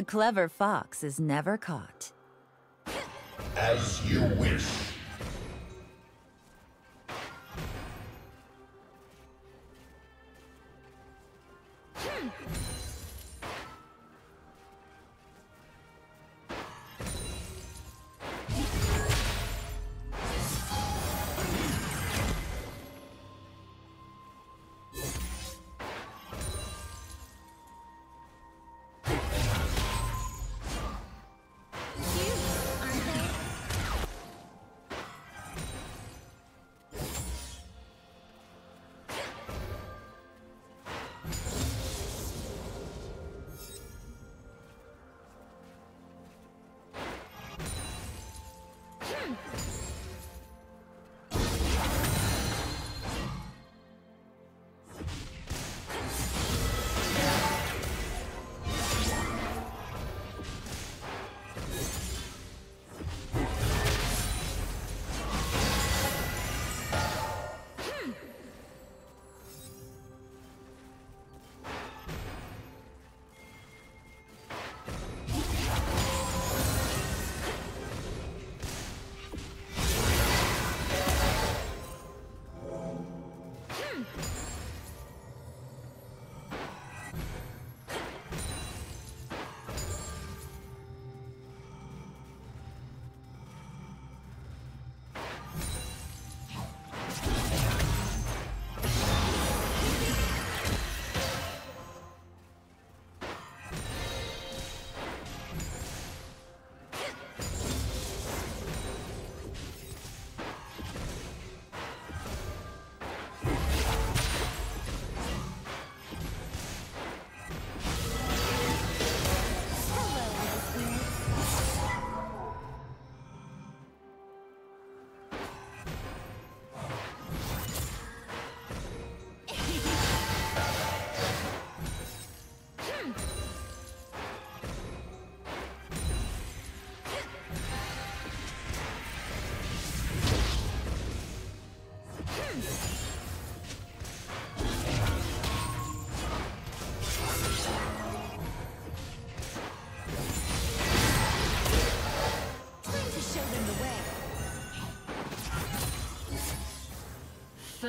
A clever fox is never caught. As you wish.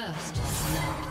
First love.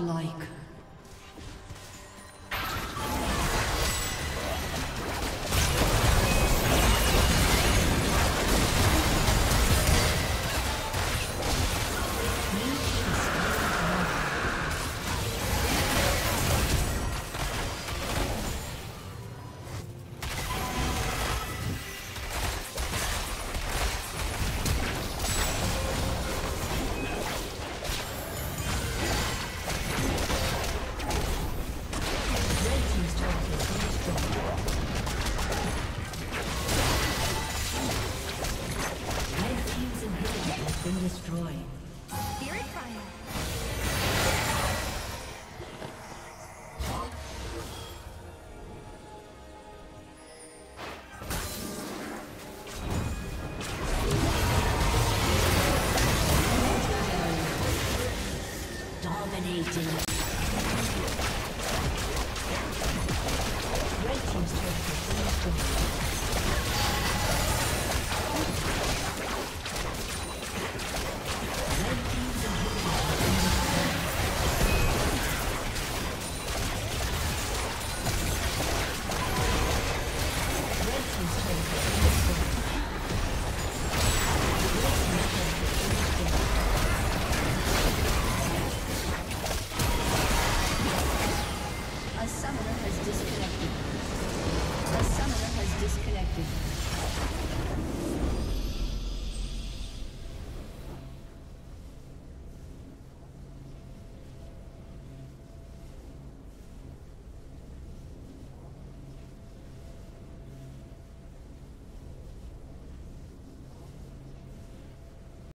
Godlike.